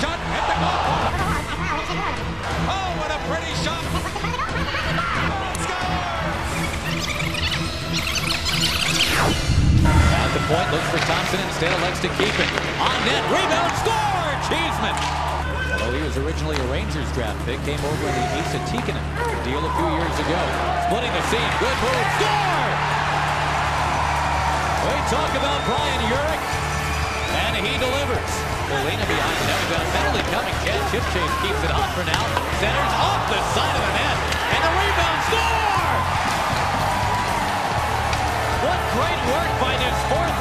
Shot at the goal. Oh, what a pretty shot. At the point, looks for Thompson instead, elects to keep it. On net, rebound, score! Cheeseman. Although he was originally a Rangers draft pick, came over in the Esa Tikkanen deal a few years ago. Splitting the seam, good move, score! We talk about Brian Urick, and he delivers. Molina a penalty coming. Chad Chip Chase keeps it hot for now. Centers off the side of the net, and the rebound, score! What great work by this fourth